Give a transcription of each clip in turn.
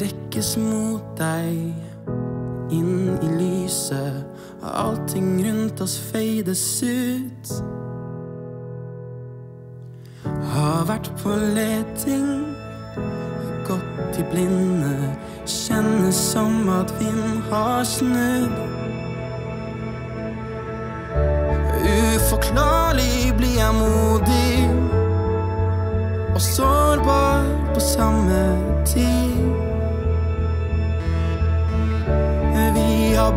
trekkes mot deg. Inn i lyset, allting rundt oss feides ut. Har vært på leting, gått i blinde. Kjennes som at vind har snudd. Uforklarlig blir jeg modig og sårbar på samme tid.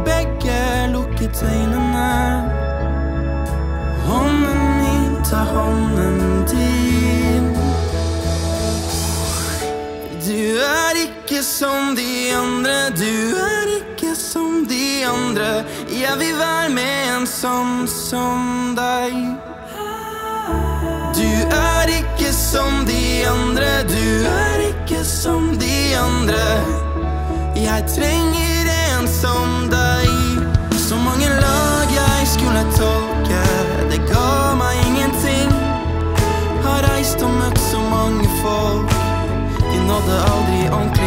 Begge lukket øynene. Hånden min tar hånden din. Du er ikke som de andre, du er ikke som de andre. Jeg vil være med en sånn som deg. Du er ikke som de andre, du er ikke som de andre. Jeg trenger reist og møtt så mange folk, de nådde aldri ordentlig